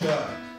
Shut.